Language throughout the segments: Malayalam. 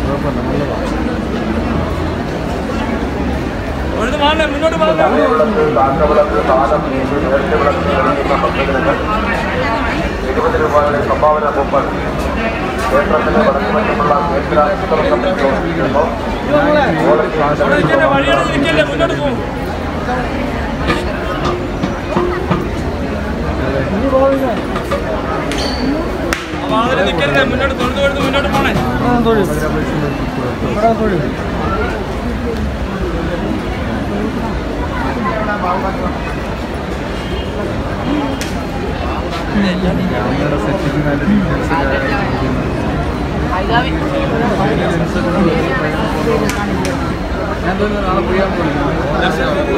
കുഴപ്പമില്ല നല്ലതാണ് മുന്നോട്ട് ഇരുപത് രൂപയുടെ സംഭാവന കൂപ്പൺ ക്ഷേത്രത്തിന് വടക്കുമറ്റുമുള്ള കേന്ദ്ര ചിത്രം കമ്മിറ്റി ഓഫീസിൽ മുന്നോട്ട് ഓരോ നിൽക്കല്ലേ തോന്നുന്നു നാളെ പോണേ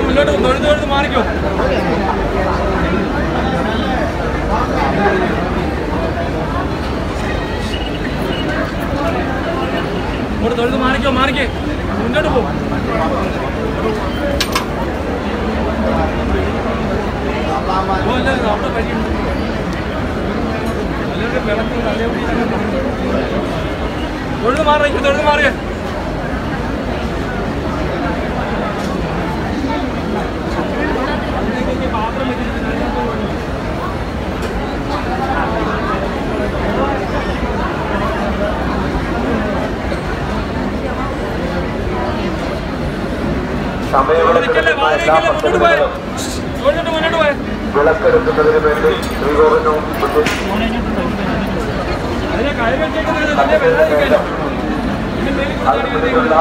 മുന്നോട്ട് തൊഴുത് തൊഴുത് മാറിക്കോ ഇങ്ങോട്ട് തൊഴുത് മാറിക്കോ മാറിക്കേ മുന്നോട്ട് പോകും അവിടെ വഴിയുണ്ട്. നല്ലൊരു വിളക്ക് തൊഴുത് മാറിയ തൊഴുത് മാറിയേ സമയമെടുക്കുന്ന എല്ലാ പോയെ. വിളക്കെടുക്കുന്നതിന് വേണ്ടി ചാടി അതിനുള്ള